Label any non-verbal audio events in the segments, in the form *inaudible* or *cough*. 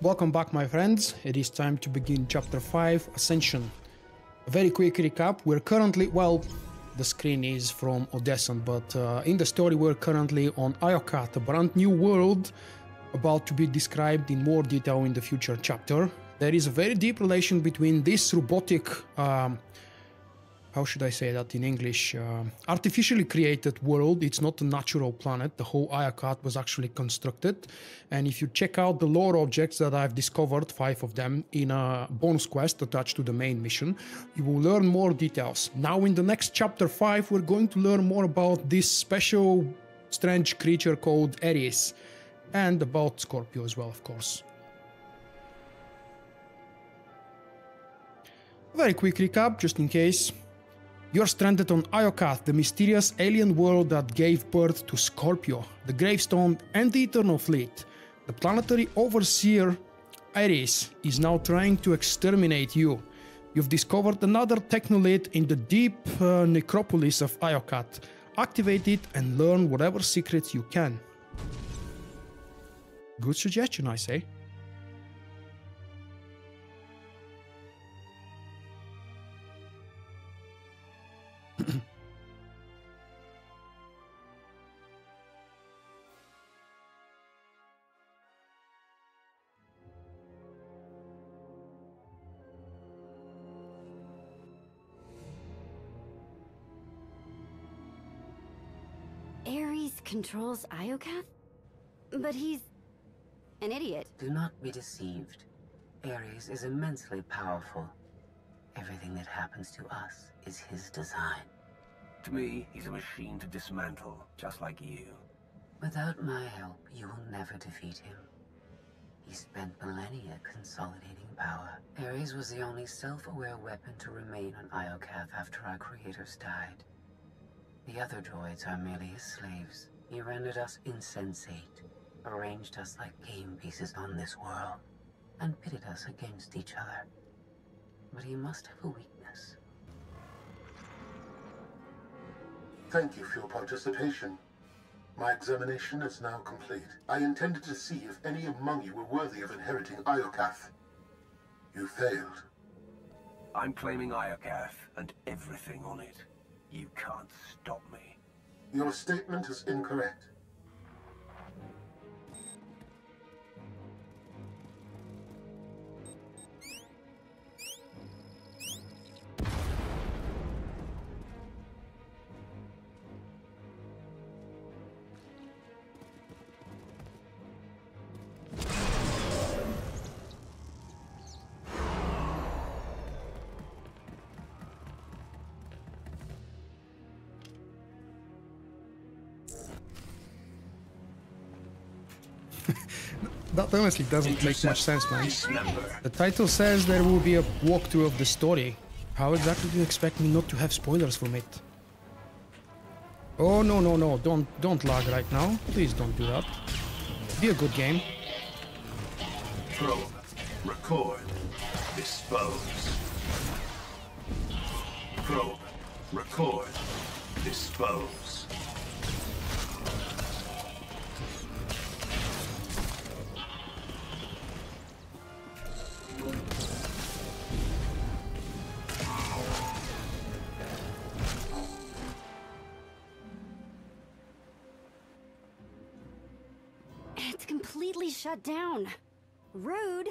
Welcome back, my friends. It is time to begin Chapter 5 Ascension. A very quick recap. We're currently, well, the screen is from Odessen, but uh, in the story, we're currently on Iokath, a brand new world about to be described in more detail in the future chapter. There is a very deep relation between this robotic um, how should I say that in English? Uh, artificially created world. It's not a natural planet. The whole Iokath was actually constructed. And if you check out the lore objects that I've discovered, five of them, in a bonus quest attached to the main mission, you will learn more details. Now, in the next chapter five, we're going to learn more about this special, strange creature called Ares, and about Scorpio as well, of course. Very quick recap, just in case. You're stranded on Iokath, the mysterious alien world that gave birth to Scorpio, the Gravestone, and the Eternal Fleet. The planetary overseer, Ares, is now trying to exterminate you. You've discovered another technolith in the deep uh, necropolis of Iokath. Activate it and learn whatever secrets you can. Good suggestion, I say. Ares controls Iokath? But he's... an idiot. Do not be deceived. Ares is immensely powerful. Everything that happens to us is his design. To me, he's a machine to dismantle, just like you. Without my help, you will never defeat him. He spent millennia consolidating power. Ares was the only self-aware weapon to remain on Iokath after our creators died. The other droids are merely his slaves. He rendered us insensate, arranged us like game pieces on this world, and pitted us against each other. But he must have a weakness. Thank you for your participation. My examination is now complete. I intended to see if any among you were worthy of inheriting Iokath. You failed. I'm claiming Iokath and everything on it. You can't stop me. Your statement is incorrect. That honestly doesn't make much sense, man. The title says there will be a walkthrough of the story. How exactly do you expect me not to have spoilers from it? Oh no no no! Don't don't lag right now. Please don't do that. Be a good game. Probe. Record. Dispose. Probe. Record. Dispose. Down. Rude.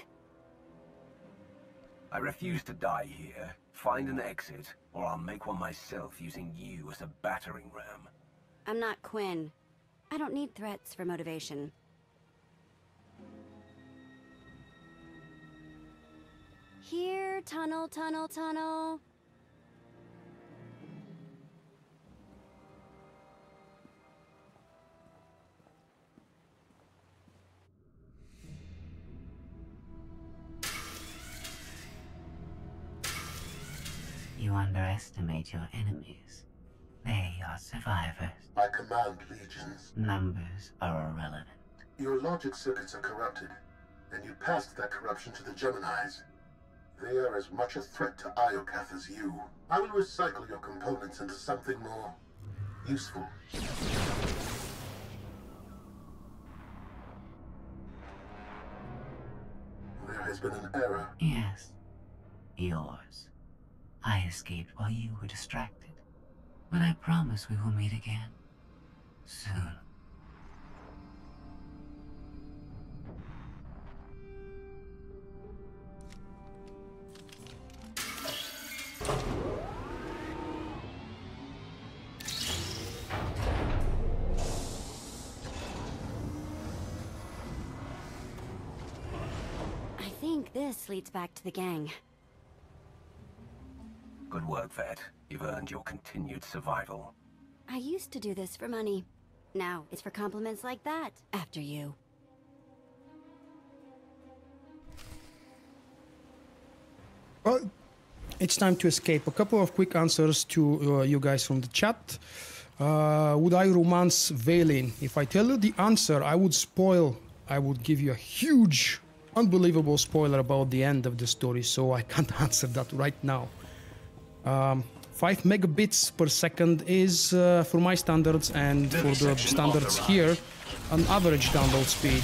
I refuse to die here. Find an exit, or I'll make one myself using you as a battering ram. I'm not Quinn. I don't need threats for motivation. Here, tunnel, tunnel, tunnel. Underestimate your enemies. They are survivors. I command legions. Numbers are irrelevant. Your logic circuits are corrupted, and you passed that corruption to the Geminis. They are as much a threat to Iokath as you. I will recycle your components into something more useful. There has been an error. Yes. Yours. I escaped while you were distracted. But I promise we will meet again. Soon. I think this leads back to the gang. Good work, Vette. You've earned your continued survival. I used to do this for money. Now it's for compliments like that. After you. Well, it's time to escape. A couple of quick answers to uh, you guys from the chat. Uh, would I romance Vaylin? If I tell you the answer, I would spoil. I would give you a huge, unbelievable spoiler about the end of the story, so I can't *laughs* answer that right now. Um, 5 megabits per second is, uh, for my standards and for the standards here, an average download speed.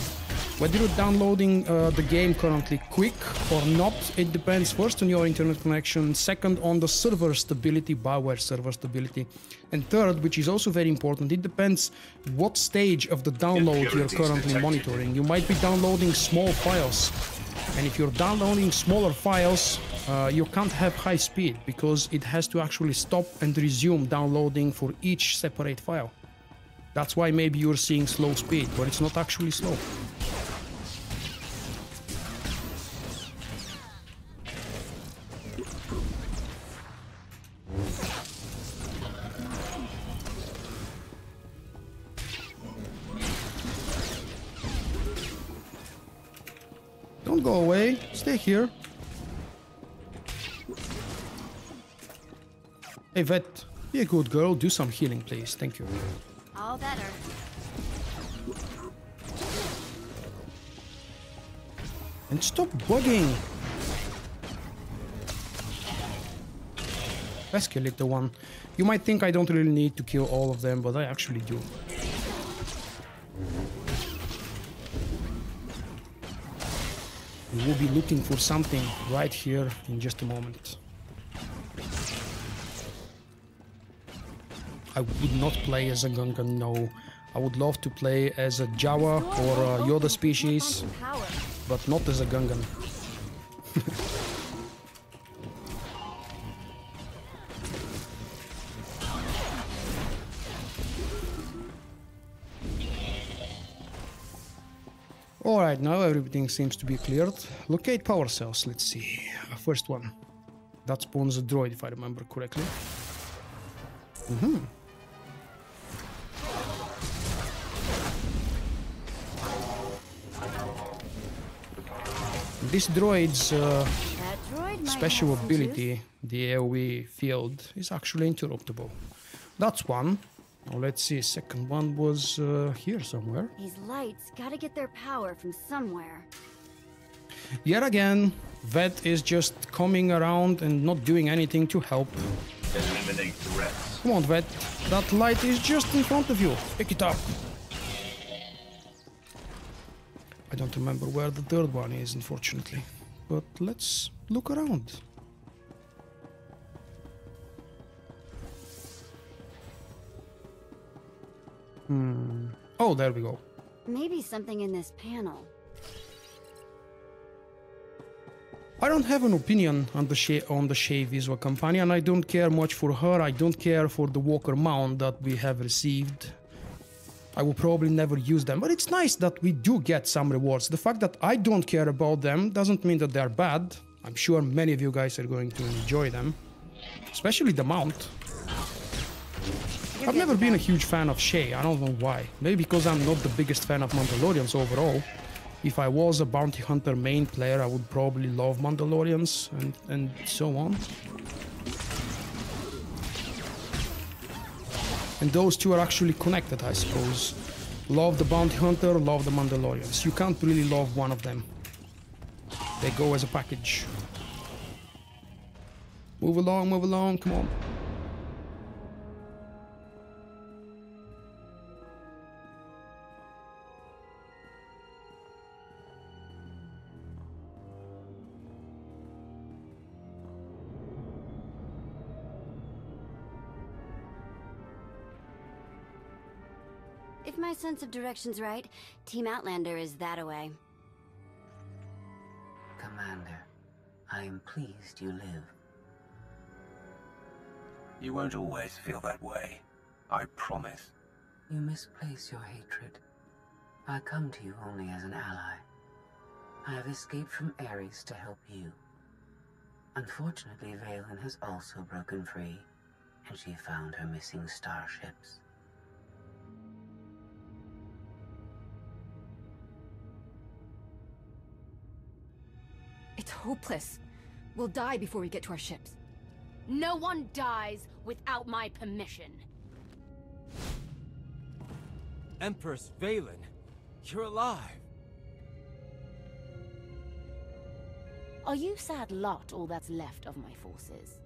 Whether you're downloading uh, the game currently quick or not, it depends first on your internet connection, second on the server stability, Bioware server stability, and third, which is also very important, it depends what stage of the download you're currently detected. monitoring. You might be downloading small files, and if you're downloading smaller files, uh, you can't have high speed because it has to actually stop and resume downloading for each separate file. That's why maybe you're seeing slow speed, but it's not actually slow. Don't go away. Stay here. Hey, Vette. Be a good girl. Do some healing, please. Thank you. All better. And stop bugging. Let's kill it, the one. You might think I don't really need to kill all of them, but I actually do. We will be looking for something right here in just a moment. I would not play as a Gungan, no. I would love to play as a Jawa or a Yoda species, but not as a Gungan. *laughs* now everything seems to be cleared. Locate power cells, let's see. Uh, First one. That spawns a droid, if I remember correctly. Hmm. This droid's uh, droid special ability, the AoE field, is actually interruptible. That's one. Now let's see, second one was uh, here somewhere. These lights gotta get their power from somewhere. Yet again, Vette is just coming around and not doing anything to help. Eliminate threats. Come on, Vette, that light is just in front of you. Pick it up. I don't remember where the third one is, unfortunately. But let's look around. Hmm. Oh, there we go. Maybe something in this panel. I don't have an opinion on the Shae, on the Shae visual companion. I don't care much for her. I don't care for the Walker mount that we have received. I will probably never use them, but it's nice that we do get some rewards. The fact that I don't care about them doesn't mean that they're bad. I'm sure many of you guys are going to enjoy them, especially the mount. I've never been a huge fan of Shae. I don't know why. Maybe because I'm not the biggest fan of Mandalorians overall. If I was a bounty hunter main player, I would probably love Mandalorians and, and so on. And those two are actually connected, I suppose. Love the bounty hunter, love the Mandalorians. You can't really love one of them. They go as a package. Move along, move along, come on. My sense of direction's right, Team Outlander is that away. Commander, I am pleased you live. You won't always feel that way. I promise. You misplace your hatred. I come to you only as an ally. I have escaped from Ares to help you. Unfortunately, Vaylin has also broken free, and she found her missing starships. It's hopeless. We'll die before we get to our ships. No one dies without my permission. Empress Vaylin, you're alive. Are you sad lot all that's left of my forces?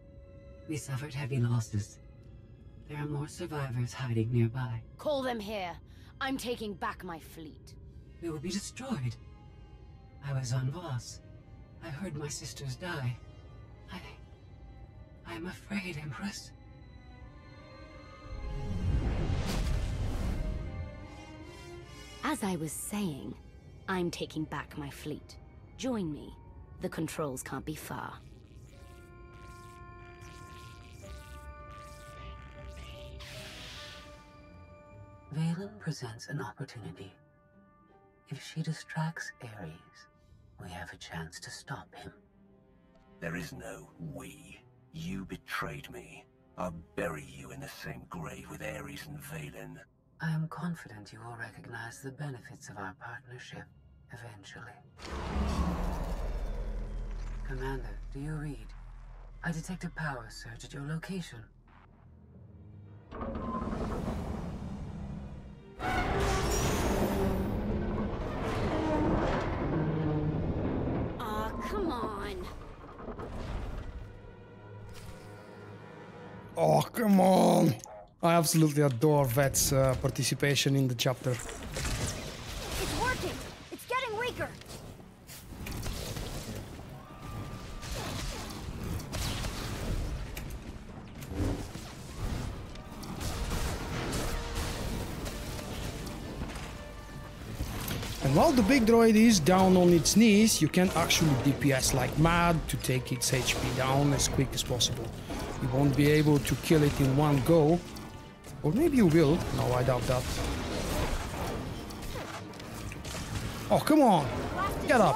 We suffered heavy losses. There are more survivors hiding nearby. Call them here. I'm taking back my fleet. We will be destroyed. I was on Voss. I heard my sisters die. I... I'm afraid, Empress. As I was saying, I'm taking back my fleet. Join me. The controls can't be far. Vaylin presents an opportunity. If she distracts Ares, we have a chance to stop him. There is no we. You betrayed me. I'll bury you in the same grave with Ares and Vaylin. I am confident you will recognize the benefits of our partnership eventually. Commander, do you read? I detect a power surge at your location. Come on. Oh, come on! I absolutely adore Vette's uh, participation in the chapter. It's working! It's getting weaker! The big droid is down on its knees, you can actually DPS like mad to take its HP down as quick as possible. You won't be able to kill it in one go. Or maybe you will. No, I doubt that. Oh, come on! Get up!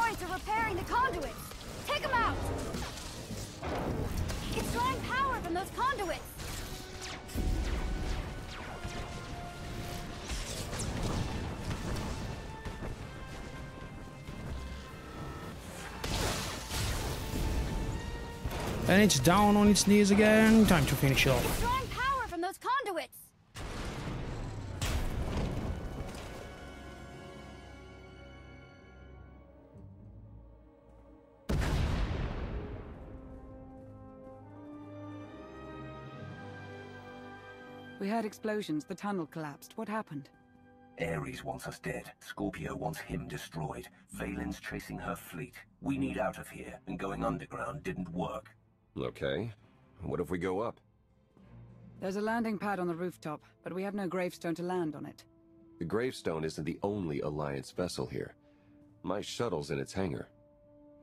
And it's down on its knees again. Time to finish it off. Drawing power from those conduits! We heard explosions. The tunnel collapsed. What happened? Ares wants us dead. Scorpio wants him destroyed. Vaylin's chasing her fleet. We need out of here, and going underground didn't work. Okay. What if we go up? There's a landing pad on the rooftop, but we have no gravestone to land on it. The Gravestone isn't the only Alliance vessel here. My shuttle's in its hangar,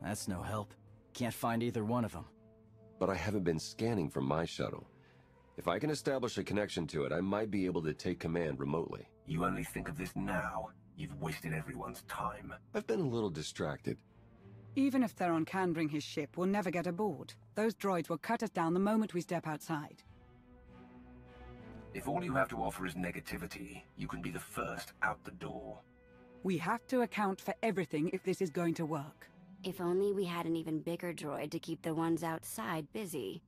That's no help. Can't find either one of them. but I haven't been scanning from my shuttle. If I can establish a connection to it, I might be able to take command remotely. You only think of this now. You've wasted everyone's time. I've been a little distracted. Even if Theron can bring his ship, we'll never get aboard. Those droids will cut us down the moment we step outside. If all you have to offer is negativity, you can be the first out the door. We have to account for everything if this is going to work. If only we had an even bigger droid to keep the ones outside busy.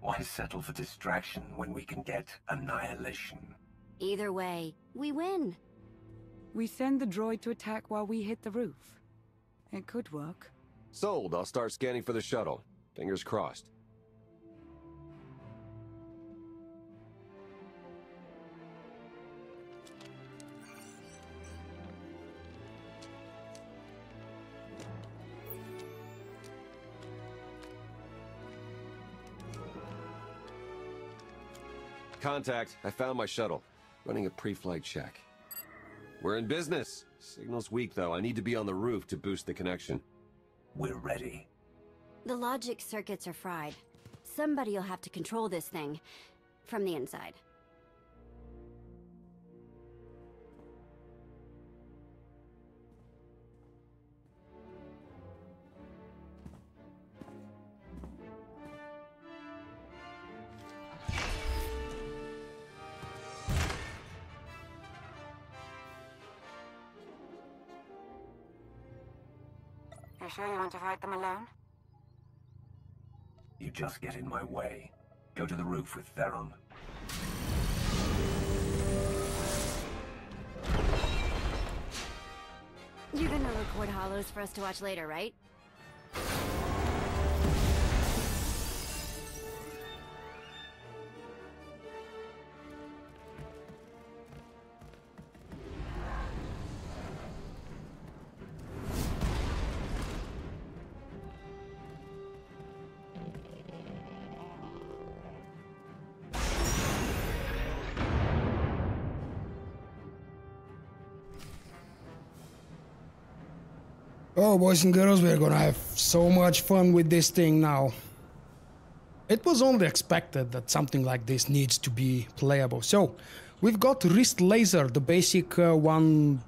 Why settle for distraction when we can get annihilation? Either way, we win. We send the droid to attack while we hit the roof. It could work. Sold. I'll start scanning for the shuttle. Fingers crossed. Contact. I found my shuttle. running a pre-flight check. We're in business. Signal's weak, though. I need to be on the roof to boost the connection. We're ready. The logic circuits are fried. Somebody'll have to control this thing. From the inside. Sure you want to fight them alone? You just get in my way. Go to the roof with Theron. You're gonna record holos for us to watch later, right? Boys and girls, we're gonna have so much fun with this thing now. It was only expected that something like this needs to be playable. So, we've got wrist laser, the basic uh, one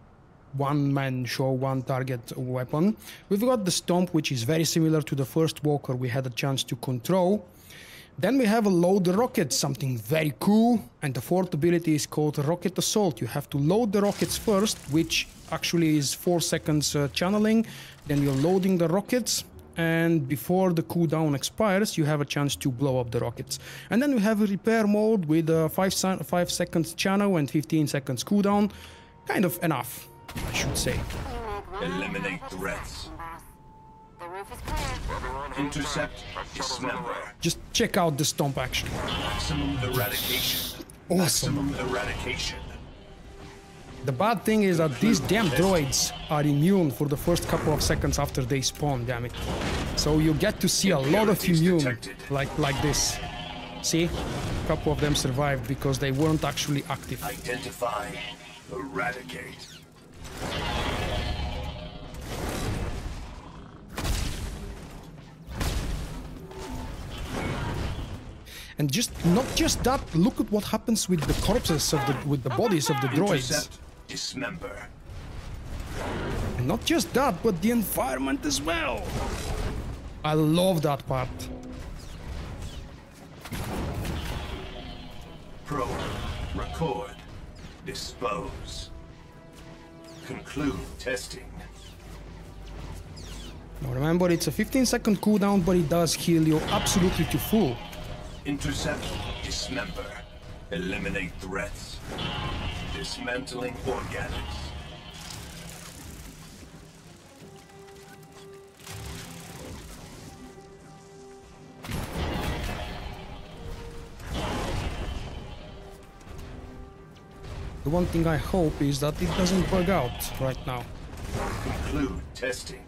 one man show one target weapon. We've got the stomp, which is very similar to the first walker we had a chance to control. Then we have a load rocket, something very cool, and the fourth ability is called Rocket Assault. You have to load the rockets first, which actually is 4 seconds uh, channeling, then you're loading the rockets, and before the cooldown expires, you have a chance to blow up the rockets. And then we have a repair mode with a 5, 5 seconds channel and 15 seconds cooldown. Kind of enough, I should say. Eliminate threats. Intercept, dismember. Just check out the stomp action. Maximum eradication. Awesome. Maximum eradication. The bad thing is that these damn droids are immune for the first couple of seconds after they spawn, damn it. So you get to see a lot of immune like like this. See? A couple of them survived because they weren't actually active. Identify, eradicate. And just not just that, look at what happens with the corpses of the with the bodies of the droids. Intercept, dismember. And not just that, but the environment as well. I love that part. Probe, record, dispose. Conclude testing. Now remember, it's a 15 second cooldown, but it does heal you absolutely to full. Intercept, dismember. Eliminate threats. Dismantling organics. The one thing I hope is that it doesn't bug out right now. Conclude testing.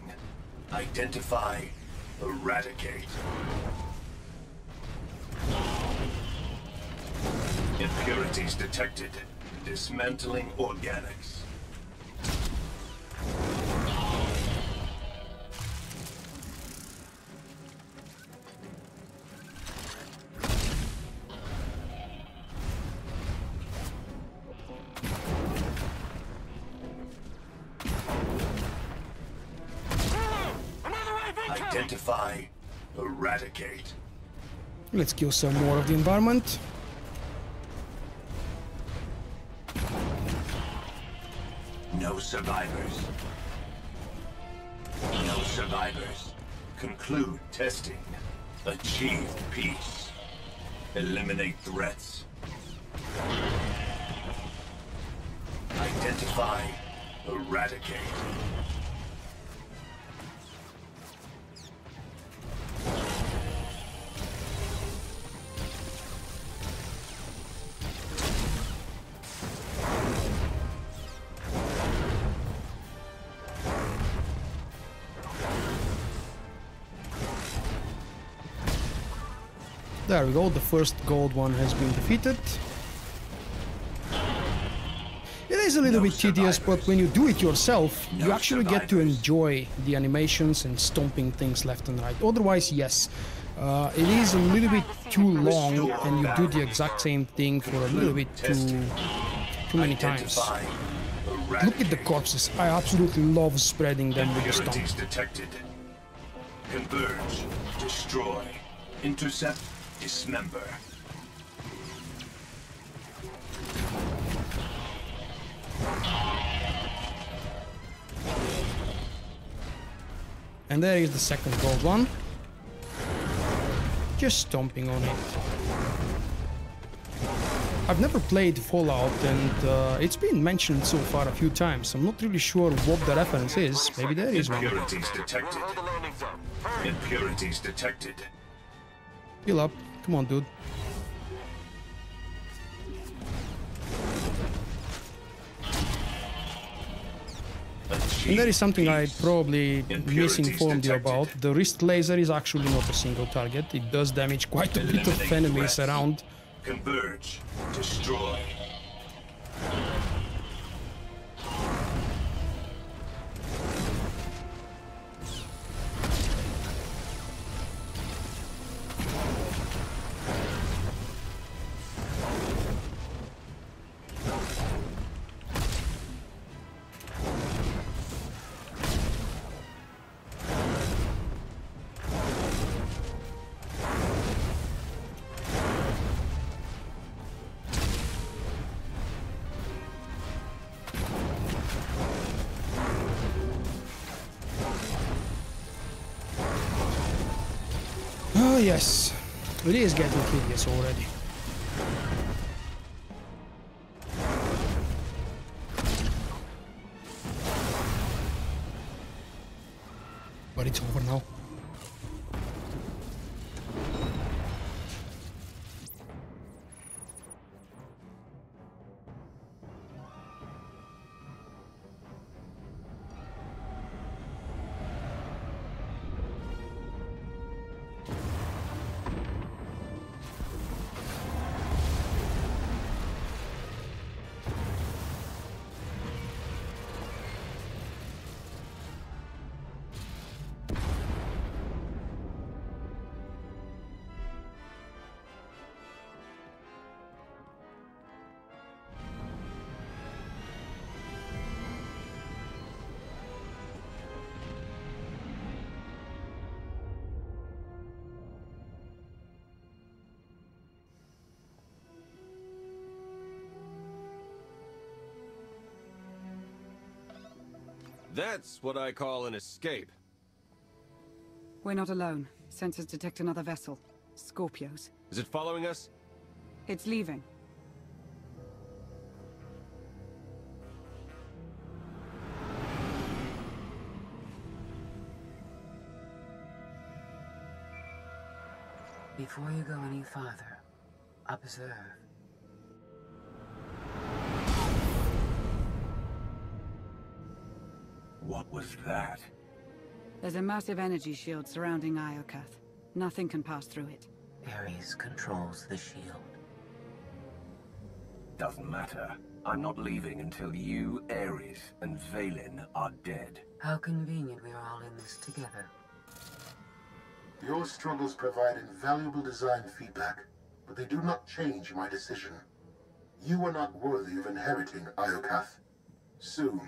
Identify, eradicate. Impurities detected. Dismantling organics. Identify, eradicate. Let's kill some more of the environment. Achieve peace. Eliminate threats. There we go, the first gold one has been defeated. It is a little No bit tedious, but when you do it yourself, you No actually get to enjoy the animations and stomping things left and right. Otherwise, yes, uh, it is a little bit too long, and you do the exact same thing for a little bit too too many times. Look at the corpses. I absolutely love spreading them with the stomp. Converge. Destroy. Intercept. Dismember. And there is the second gold one. Just stomping on it. I've never played Fallout and uh, it's been mentioned so far a few times. I'm not really sure what the reference is. Maybe there is one. Impurities detected. Impurities detected. Heal up. Come on, dude. And there is something I probably misinformed you about. The wrist laser is actually not a single target. It does damage quite a bit of enemies around. Converge. Destroy. Yes, it is getting tedious already. That's what I call an escape. We're not alone. Sensors detect another vessel. Scorpios. Is it following us? It's leaving. Before you go any farther, observe. What was that? There's a massive energy shield surrounding Iokath. Nothing can pass through it. Ares controls the shield. Doesn't matter. I'm not leaving until you, Ares, and Vaylin are dead. How convenient we're all in this together. Your struggles provide invaluable design feedback, but they do not change my decision. You are not worthy of inheriting Iokath. Soon,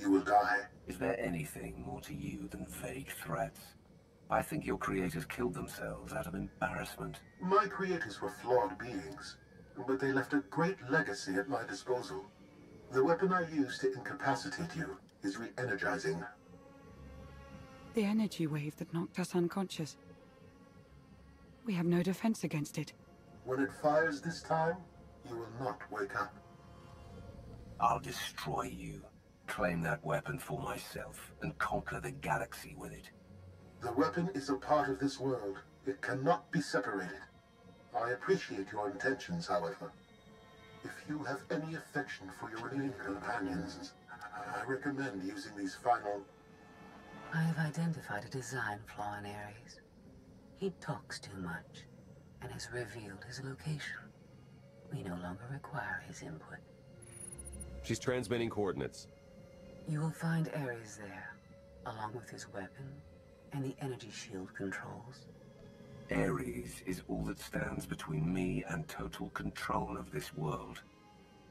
you will die. Is there anything more to you than vague threats? I think your creators killed themselves out of embarrassment. My creators were flawed beings, but they left a great legacy at my disposal. The weapon I used to incapacitate you is re-energizing. The energy wave that knocked us unconscious. We have no defense against it. When it fires this time, you will not wake up. I'll destroy you, claim that weapon for myself, and conquer the galaxy with it. The weapon is a part of this world. It cannot be separated. I appreciate your intentions, however. If you have any affection for your remaining companions, I recommend using these final... I have identified a design flaw in Ares. He talks too much, and has revealed his location. We no longer require his input. She's transmitting coordinates. You will find Ares there, along with his weapon and the energy shield controls. Ares is all that stands between me and total control of this world.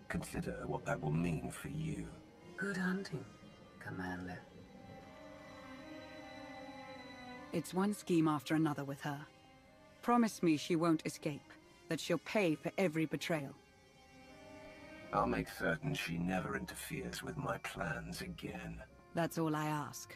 Consider what that will mean for you. Good hunting, Commander. It's one scheme after another with her. Promise me she won't escape, that she'll pay for every betrayal. I'll make certain she never interferes with my plans again. That's all I ask.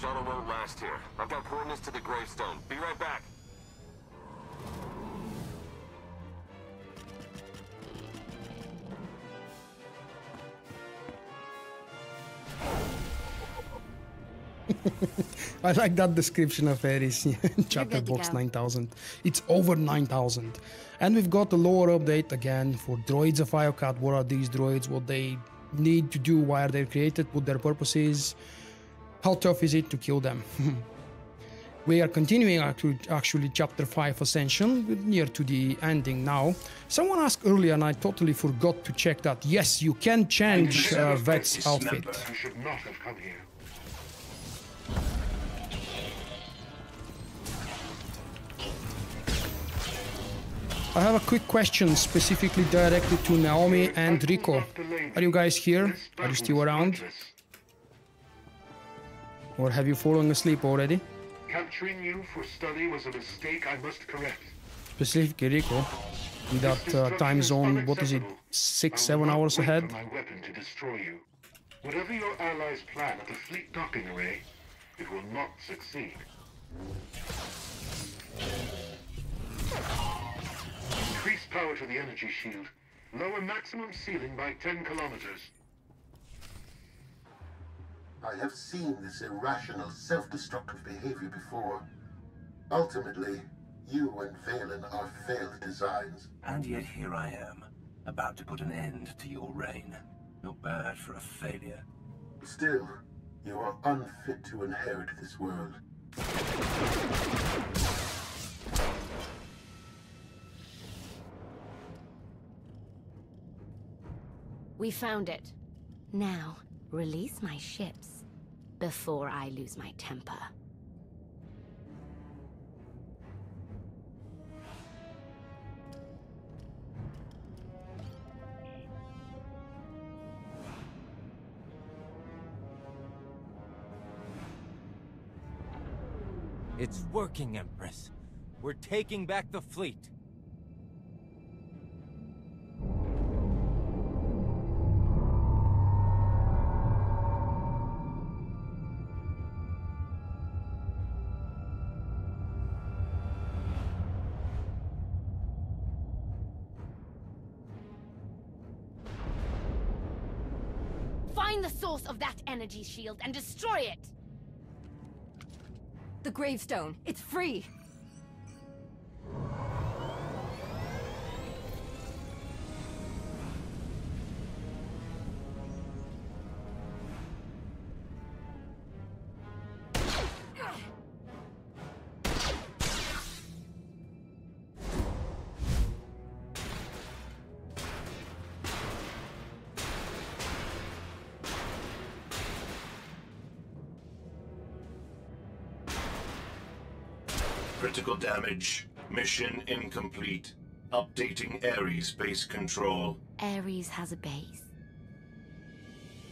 Shuttle won't last here. I've got coordinates to the gravestone. Be right back. *laughs* I like that description of Ares *laughs* chapter box 9000. It's over 9000. And we've got the lore update again for droids of Iokath. What are these droids? What they need to do? Why are they created? What their purpose is? How tough is it to kill them? *laughs* we are continuing actually, actually chapter 5 Ascension, near to the ending now. Someone asked earlier and I totally forgot to check that. Yes, you can change uh, Vette's outfit. I have a quick question specifically directed to Naomi and Rico. Are you guys here? Are you still around? Or have you fallen asleep already? Capturing you for study was a mistake I must correct. Specifically Rico. In that uh, time zone, what is it, six, seven hours ahead? My weapon to destroy you. Whatever your allies plan at the fleet docking array, it will not succeed. Increase power to the energy shield. Lower maximum ceiling by 10 kilometers. I have seen this irrational, self-destructive behavior before. Ultimately, you and Vaylin are failed designs. And yet here I am, about to put an end to your reign. Not bad for a failure. Still, you are unfit to inherit this world. We found it. Now, release my ships before I lose my temper. It's working, Empress. We're taking back the fleet. Energy shield and destroy it! The gravestone. It's free. Critical damage. Mission incomplete. Updating Ares base control. Ares has a base.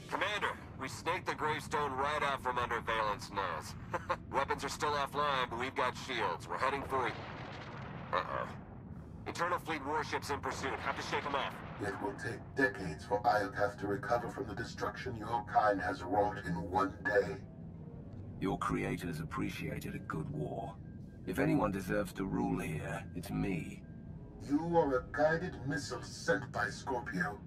Commander, we snaked the gravestone right out from under Vaylin's nose. *laughs* Weapons are still offline, but we've got shields. We're heading for it. Uh-oh. Eternal Fleet warships in pursuit. Have to shake them off. It will take decades for Iokath to recover from the destruction your kind has wrought in one day. Your creators appreciated a good war. If anyone deserves to rule here, it's me. You are a guided missile sent by Scorpio.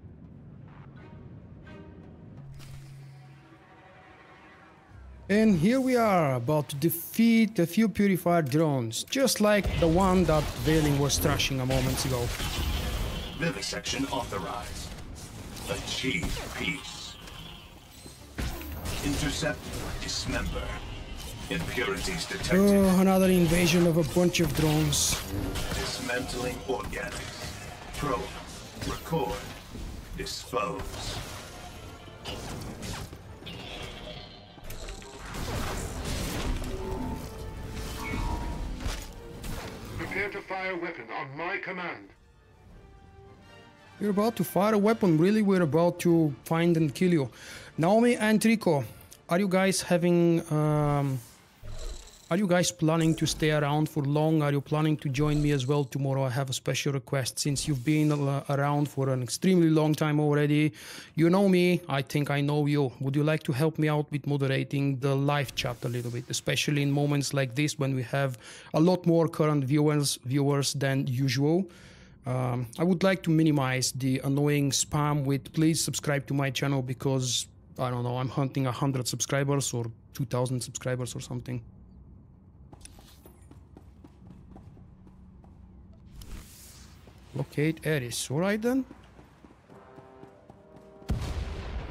And here we are, about to defeat a few purified drones, just like the one that Vaylin was thrashing a moment ago. Vivisection authorized. Achieve peace. Intercept, dismember. Impurities detected. Oh, another invasion of a bunch of drones. Dismantling organics. Probe. Record. Dispose. Prepare to fire weapon on my command. You're about to fire a weapon, really? We're about to find and kill you. Naomi and Rico, are you guys having... Um, are you guys planning to stay around for long? Are you planning to join me as well tomorrow? I have a special request. Since you've been uh, around for an extremely long time already, you know me, I think I know you. Would you like to help me out with moderating the live chat a little bit, especially in moments like this when we have a lot more current viewers viewers than usual? Um, I would like to minimize the annoying spam with please subscribe to my channel because I don't know, I'm hunting 100 subscribers or 2000 subscribers or something. Locate Ares. Alright then.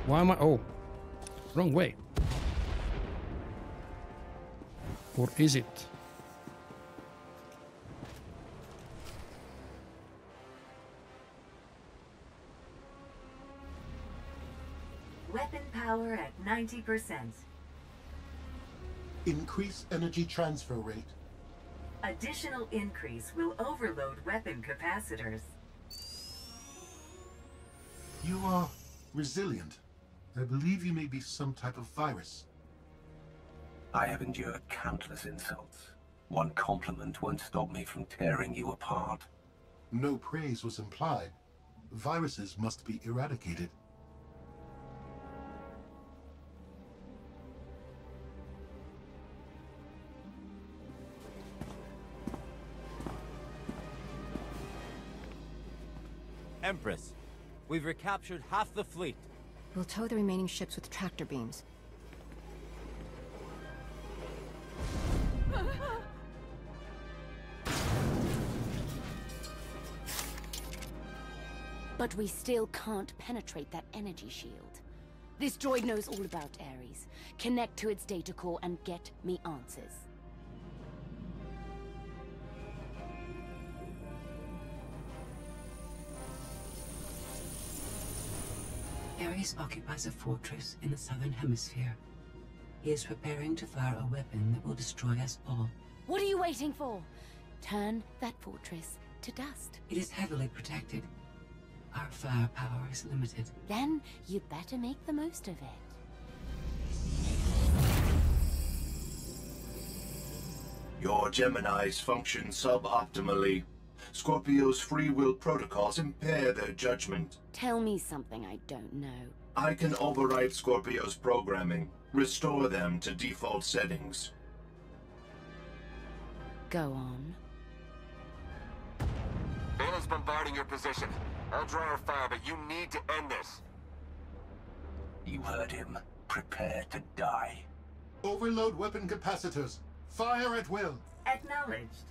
Why am I... Oh. Wrong way. Or is it? Weapon power at 90%. Increase energy transfer rate. Additional increase will overload weapon capacitors. You are resilient. I believe you may be some type of virus. I have endured countless insults. One compliment won't stop me from tearing you apart. No praise was implied. Viruses must be eradicated. Empress, we've recaptured half the fleet. We'll tow the remaining ships with tractor beams. But we still can't penetrate that energy shield. This droid knows all about Ares. Connect to its data core and get me answers. Ares occupies a fortress in the southern hemisphere. He is preparing to fire a weapon that will destroy us all. What are you waiting for? Turn that fortress to dust. It is heavily protected. Our firepower is limited. Then you'd better make the most of it. Your Geminis function suboptimally. Scorpio's free will protocols impair their judgment. Tell me something I don't know. I can override Scorpio's programming, restore them to default settings. Go on. Vaylin's bombarding your position. I'll draw her fire, but you need to end this. You heard him. Prepare to die. Overload weapon capacitors. Fire at will. Acknowledged.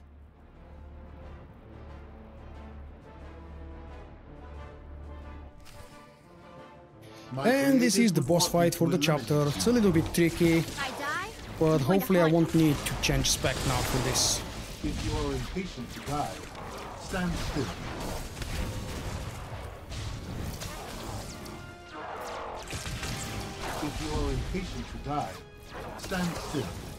And this is the boss fight for the chapter. It's a little bit tricky, but hopefully I won't need to change spec now for this. If you are impatient to die, stand still. If you are impatient to die, stand still.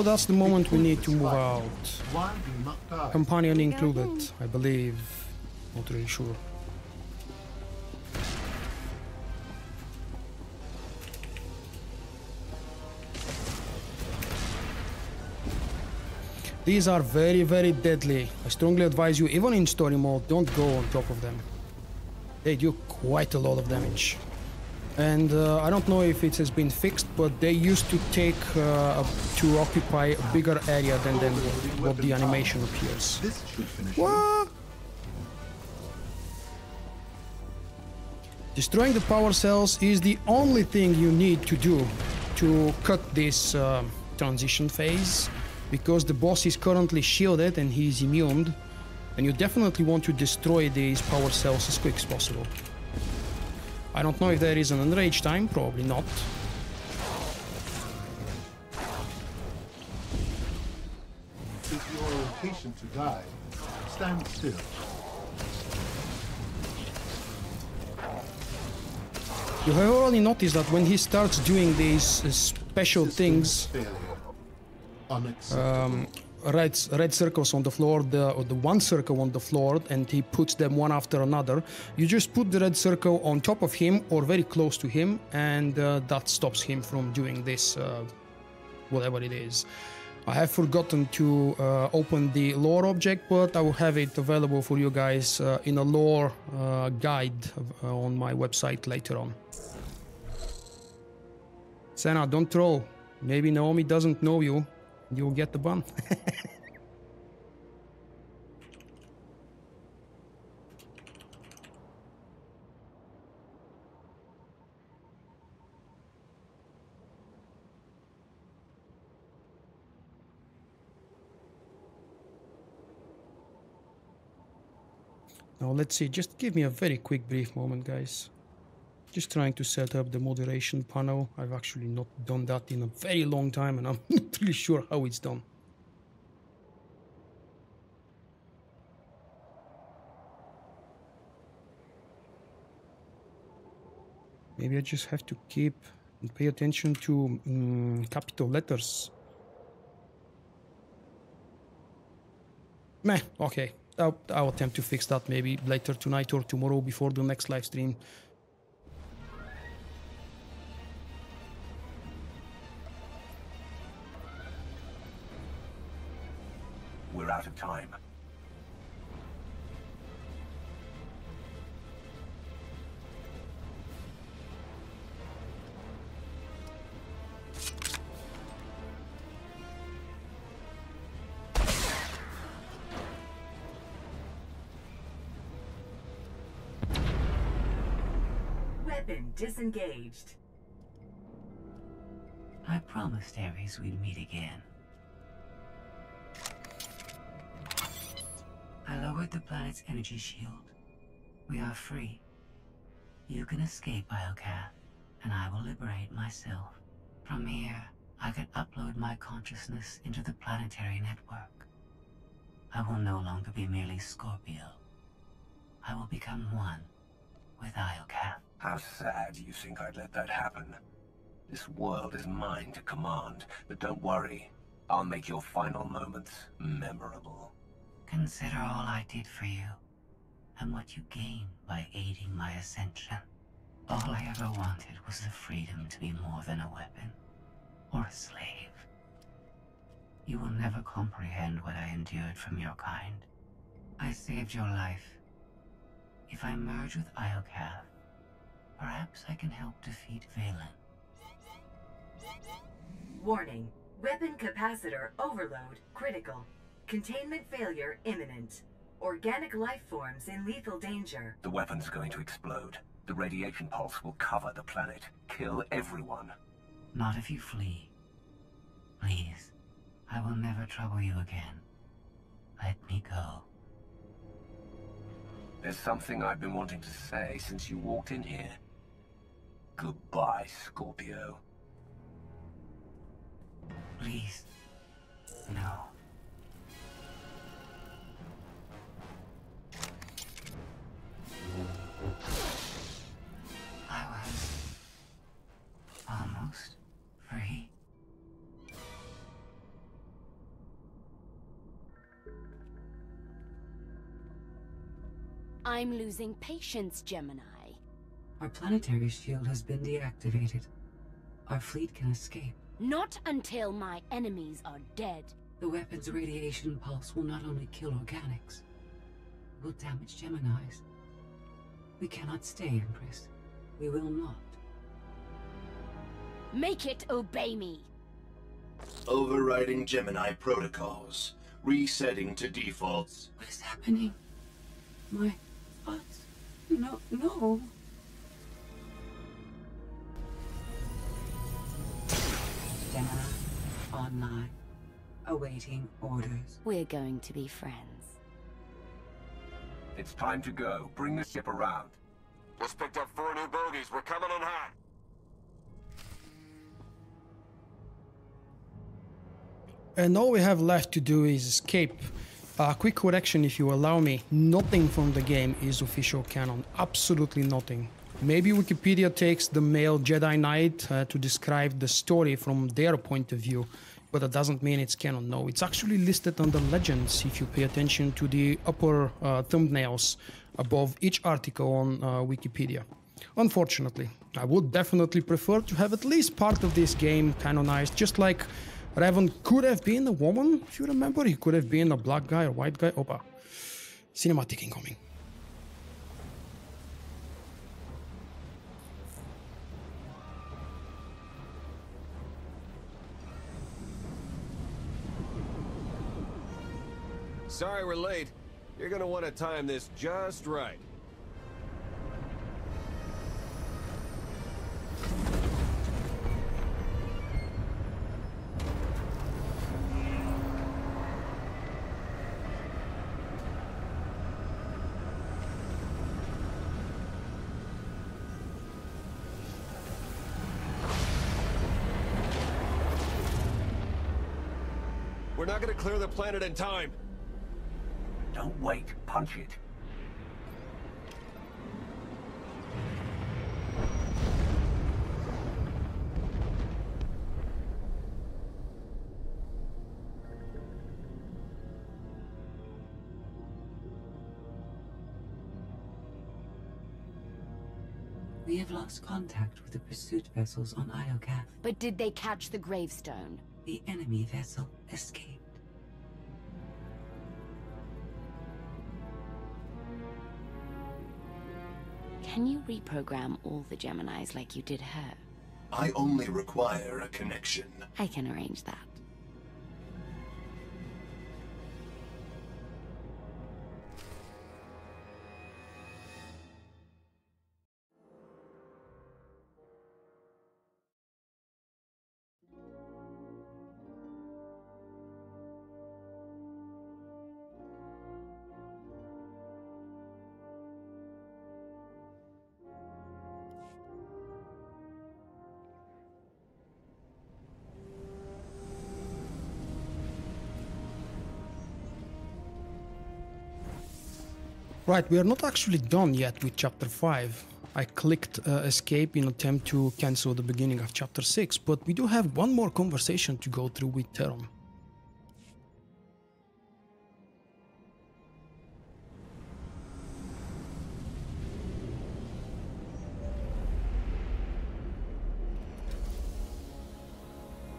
Oh, that's the moment we need to move out. Companion included, I believe. Not really sure. These are very, very deadly. I strongly advise you, even in story mode, don't go on top of them. They do quite a lot of damage. And uh, I don't know if it has been fixed, but they used to take uh, to occupy a bigger area than, than what the animation appears. This should finish What? Destroying the power cells is the only thing you need to do to cut this uh, transition phase because the boss is currently shielded and he is immune And you definitely want to destroy these power cells as quick as possible. I don't know if there is an enrage time, probably not. If you are impatient to die, stand still. You have already noticed that when he starts doing these uh, special things, um, red red circles on the floor, the the one circle on the floor, and he puts them one after another. You just put the red circle on top of him or very close to him, and uh, that stops him from doing this, uh, whatever it is. I have forgotten to uh, open the lore object, but I will have it available for you guys uh, in a lore uh, guide uh, on my website later on. Senna, don't troll. Maybe Naomi doesn't know you. You'll get the bun. *laughs* now let's see, just give me a very quick brief moment, guys. Just trying to set up the moderation panel. I've actually not done that in a very long time and I'm *laughs* not really sure how it's done. Maybe I just have to keep and pay attention to mm, capital letters. Meh, okay. I'll, I'll attempt to fix that maybe later tonight or tomorrow before the next live stream. Disengaged. I promised Ares we'd meet again. I lowered the planet's energy shield. We are free. You can escape Iokath, and I will liberate myself. From here, I can upload my consciousness into the planetary network. I will no longer be merely Scorpio. I will become one with Iokath. How sad you think I'd let that happen. This world is mine to command, but don't worry. I'll make your final moments memorable. Consider all I did for you, and what you gained by aiding my ascension. All I ever wanted was the freedom to be more than a weapon, or a slave. You will never comprehend what I endured from your kind. I saved your life. If I merge with Iokath, perhaps I can help defeat Vaylin. Warning. Weapon capacitor overload critical. Containment failure imminent. Organic life forms in lethal danger. The weapon's going to explode. The radiation pulse will cover the planet. Kill everyone. Not if you flee. Please, I will never trouble you again. Let me go. There's something I've been wanting to say since you walked in here. Goodbye, Scorpio. Please. No. I was almost free. I'm losing patience, Gemini. Our planetary shield has been deactivated. Our fleet can escape. Not until my enemies are dead. The weapon's radiation pulse will not only kill organics, it will damage Geminis. We cannot stay, Empress. We will not. Make it obey me. Overriding Gemini protocols. Resetting to defaults. What is happening? My thoughts? No, no. Online, awaiting orders. We're going to be friends. It's time to go. Bring the ship around. Just picked up four new bogies. We're coming in hot. And all we have left to do is escape. A uh, quick correction if you allow me. Nothing from the game is official canon. Absolutely nothing. Maybe Wikipedia takes the male Jedi Knight uh, to describe the story from their point of view, but that doesn't mean it's canon. No, it's actually listed under legends if you pay attention to the upper uh, thumbnails above each article on uh, Wikipedia. Unfortunately, I would definitely prefer to have at least part of this game canonized, just like Revan could have been a woman, if you remember. He could have been a black guy or white guy. Opa. Cinematic incoming. Sorry we're late. You're gonna want to time this just right. We're not gonna clear the planet in time. Don't wait. Punch it. We have lost contact with the pursuit vessels on Iokath. But did they catch the gravestone? The enemy vessel escaped. Can you reprogram all the Geminis like you did her? I only require a connection. I can arrange that. Right, we are not actually done yet with chapter 5. I clicked uh, escape in attempt to cancel the beginning of chapter 6, but we do have one more conversation to go through with Theron.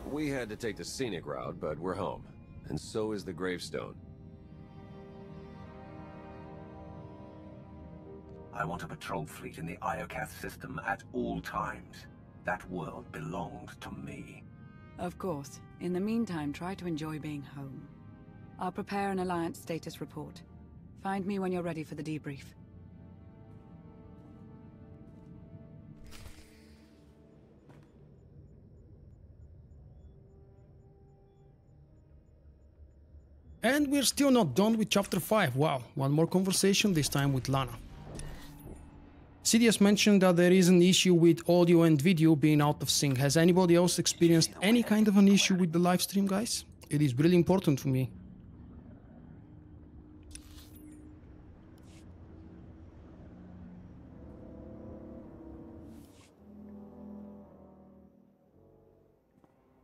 We had to take the scenic route, but we're home. And so is the gravestone. I want a patrol fleet in the Iokath system at all times. That world belongs to me. Of course. In the meantime, try to enjoy being home. I'll prepare an Alliance status report. Find me when you're ready for the debrief. And we're still not done with chapter 5. Wow, one more conversation, this time with Lana. Sidious mentioned that there is an issue with audio and video being out of sync. Has anybody else experienced any kind of an issue with the live stream, guys? It is really important for me.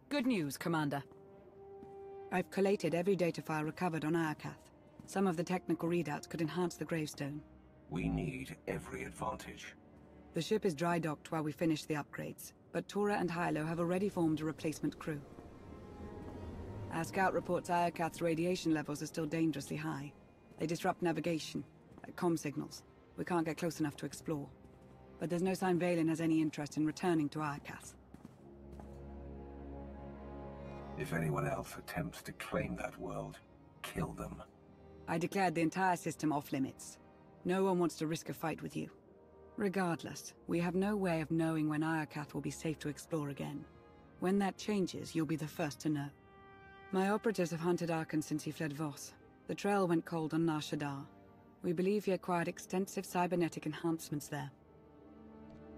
Good news, Commander. I've collated every data file recovered on Iokath. Some of the technical readouts could enhance the gravestone. We need every advantage. The ship is dry docked while we finish the upgrades, but Tora and Hylo have already formed a replacement crew. Our scout reports Iokath's radiation levels are still dangerously high. They disrupt navigation, like com signals. We can't get close enough to explore. But there's no sign Vaylin has any interest in returning to Iokath. If anyone else attempts to claim that world, kill them. I declared the entire system off limits. No one wants to risk a fight with you. Regardless, we have no way of knowing when Iokath will be safe to explore again. When that changes, you'll be the first to know. My operatives have hunted Arcann since he fled Voss. The trail went cold on Nar Shaddaa. We believe he acquired extensive cybernetic enhancements there.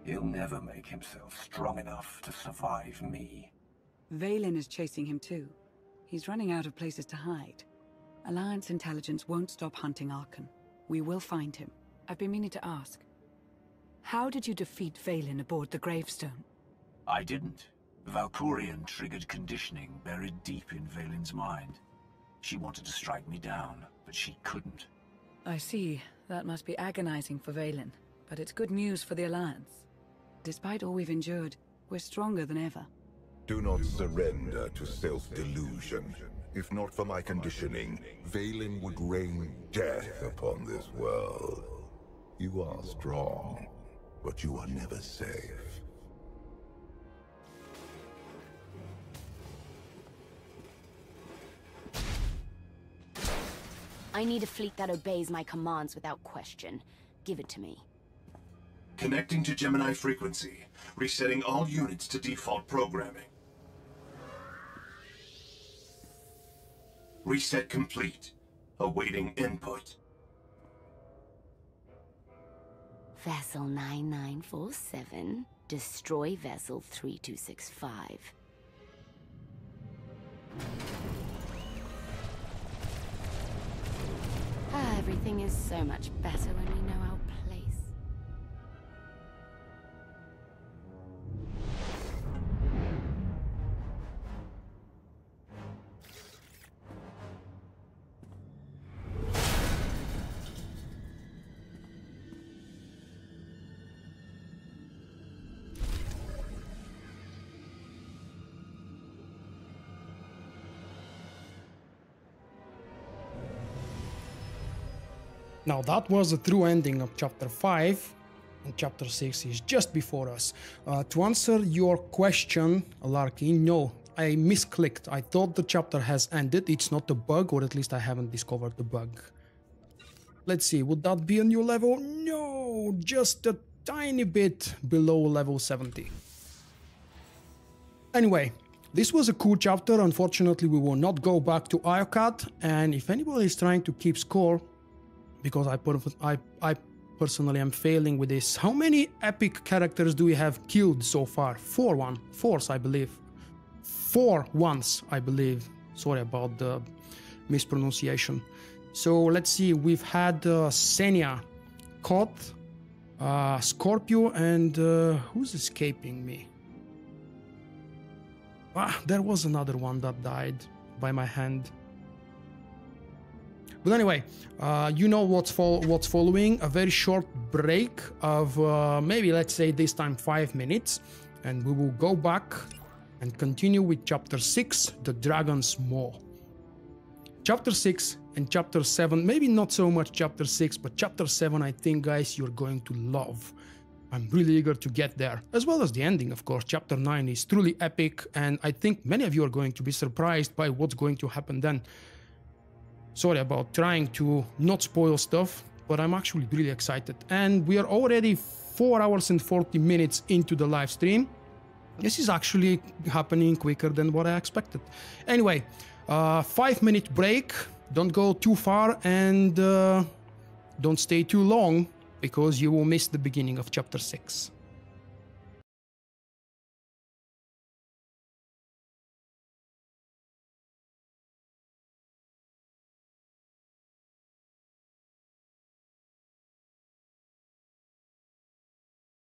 He'll never make himself strong enough to survive me. Vaylin is chasing him too. He's running out of places to hide. Alliance intelligence won't stop hunting Arcann. We will find him. I've been meaning to ask. How did you defeat Vaylin aboard the gravestone? I didn't. Valkorion triggered conditioning buried deep in Vaylin's mind. She wanted to strike me down, but she couldn't. I see. That must be agonizing for Vaylin, but it's good news for the Alliance. Despite all we've endured, we're stronger than ever. Do not surrender to self-delusion. If not for my conditioning, Vaylin would rain death upon this world. You are strong, but you are never safe. I need a fleet that obeys my commands without question. Give it to me. Connecting to Gemini frequency. Resetting all units to default programming. Reset complete. Awaiting input. Vessel 9947. Destroy Vessel 3265. Ah, everything is so much better when we know Now that was the true ending of chapter 5 and chapter 6 is just before us. Uh, to answer your question, Larkin, no, I misclicked. I thought the chapter has ended. It's not a bug, or at least I haven't discovered the bug. Let's see, would that be a new level? No, just a tiny bit below level 70. Anyway, this was a cool chapter. Unfortunately, we will not go back to Iocat, and if anybody is trying to keep score, because I, I, I personally am failing with this. How many epic characters do we have killed so far? Four one, fourth I believe. Four once, I believe. Sorry about the mispronunciation. So let's see, we've had uh, Senya, uh, Scorpio, and uh, who's escaping me? Ah, there was another one that died by my hand. But anyway, uh, you know what's fo- what's following? A very short break of uh, maybe let's say this time five minutes, and we will go back and continue with chapter six, the Dragon's Maw. Chapter six and chapter seven, maybe not so much chapter six, but chapter seven, I think, guys, you're going to love. I'm really eager to get there, as well as the ending, of course. Chapter 9 is truly epic, and I think many of you are going to be surprised by what's going to happen then. Sorry about trying to not spoil stuff, but I'm actually really excited. And we are already 4 hours and 40 minutes into the live stream. This is actually happening quicker than what I expected. Anyway, uh, 5 minute break. Don't go too far and uh, don't stay too long because you will miss the beginning of chapter 6.